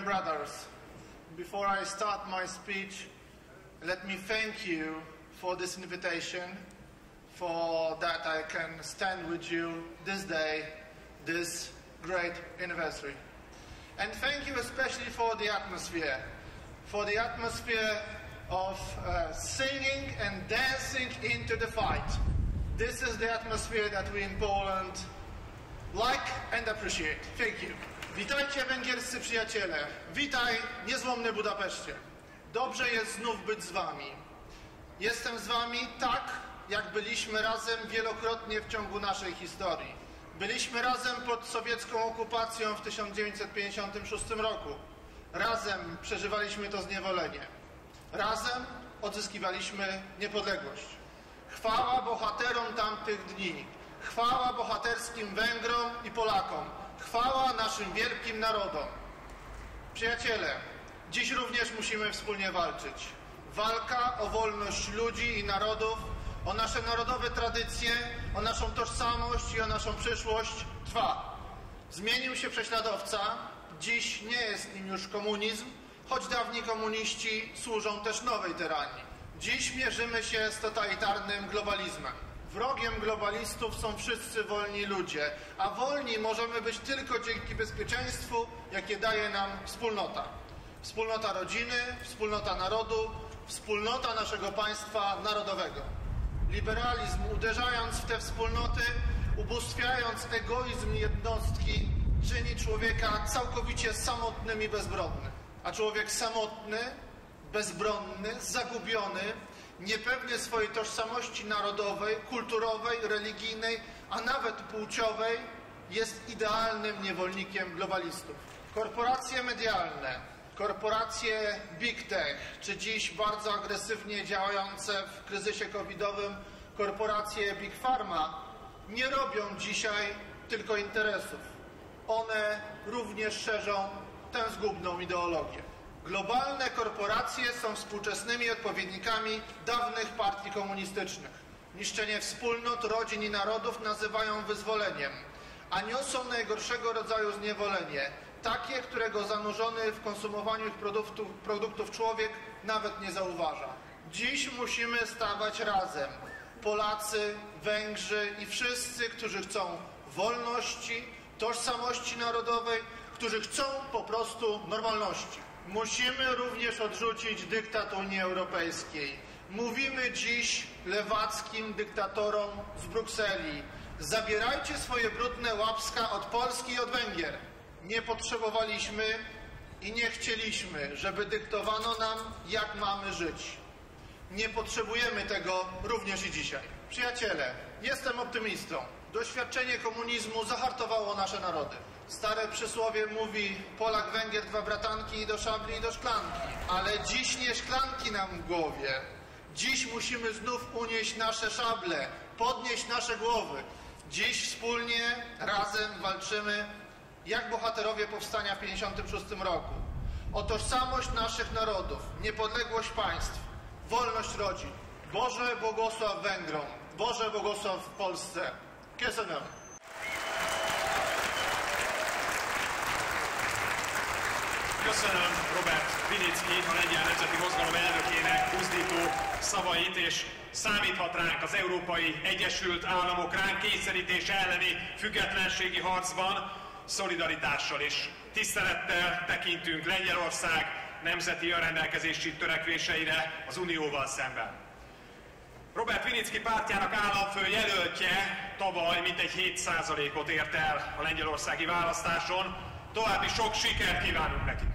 and brothers, before I start my speech, let me thank you for this invitation, for that I can stand with you this day, this great anniversary. And thank you especially for the atmosphere, for the atmosphere of uh, singing and dancing into the fight. This is the atmosphere that we in Poland like and appreciate. Thank you. Witajcie węgierscy przyjaciele. Witaj niezłomny Budapeszcie. Dobrze jest znów być z wami. Jestem z wami tak, jak byliśmy razem wielokrotnie w ciągu naszej historii. Byliśmy razem pod sowiecką okupacją w 1956 roku. Razem przeżywaliśmy to zniewolenie. Razem odzyskiwaliśmy niepodległość. Chwała bohaterom tamtych dni. Chwała bohaterskim Węgrom i Polakom. Chwała naszym wielkim narodom. Przyjaciele, dziś również musimy wspólnie walczyć. Walka o wolność ludzi i narodów, o nasze narodowe tradycje, o naszą tożsamość i o naszą przyszłość trwa. Zmienił się prześladowca, dziś nie jest nim już komunizm, choć dawni komuniści służą też nowej tyranii. Dziś mierzymy się z totalitarnym globalizmem. Wrogiem globalistów są wszyscy wolni ludzie, a wolni możemy być tylko dzięki bezpieczeństwu, jakie daje nam wspólnota. Wspólnota rodziny, wspólnota narodu, wspólnota naszego państwa narodowego. Liberalizm, uderzając w te wspólnoty, ubóstwiając egoizm jednostki, czyni człowieka całkowicie samotnym i bezbronnym. A człowiek samotny, bezbronny, zagubiony, niepewny swojej tożsamości narodowej, kulturowej, religijnej, a nawet płciowej, jest idealnym niewolnikiem globalistów. Korporacje medialne, korporacje big tech, czy dziś bardzo agresywnie działające w kryzysie covidowym korporacje big pharma, nie robią dzisiaj tylko interesów. One również szerzą tę zgubną ideologię. Globalne korporacje są współczesnymi odpowiednikami dawnych partii komunistycznych. Niszczenie wspólnot, rodzin i narodów nazywają wyzwoleniem, a niosą najgorszego rodzaju zniewolenie, takie, którego zanurzony w konsumowaniu ich produktów, produktów człowiek nawet nie zauważa. Dziś musimy stawać razem. Polacy, Węgrzy i wszyscy, którzy chcą wolności, tożsamości narodowej, którzy chcą po prostu normalności. Musimy również odrzucić dyktat Unii Europejskiej. Mówimy dziś lewackim dyktatorom z Brukseli: zabierajcie swoje brudne łapska od Polski i od Węgier. Nie potrzebowaliśmy i nie chcieliśmy, żeby dyktowano nam, jak mamy żyć. Nie potrzebujemy tego również i dzisiaj. Przyjaciele, jestem optymistą. Doświadczenie komunizmu zahartowało nasze narody. Stare przysłowie mówi Polak, Węgier, dwa bratanki i do szabli i do szklanki. Ale dziś nie szklanki nam w głowie. Dziś musimy znów unieść nasze szable, podnieść nasze głowy. Dziś wspólnie, razem walczymy, jak bohaterowie powstania w 1956 roku. O tożsamość naszych narodów, niepodległość państw, wolność rodzin. Boże błogosław Węgrom, Boże błogosław Polsce. Köszönöm. Köszönöm Robert Vinicki, a Lengyel Nemzeti Mozgalom elnökének buzdító szavait, és számíthat ránk az Európai Egyesült Államok ránk kényszerítése elleni függetlenségi harcban, szolidaritással és tisztelettel tekintünk Lengyelország nemzeti önrendelkezési törekvéseire az Unióval szemben. Robert Vinicki pártjának államfő jelöltje tavaly mintegy 7%-ot ért el a lengyelországi választáson. További sok sikert kívánunk nekik!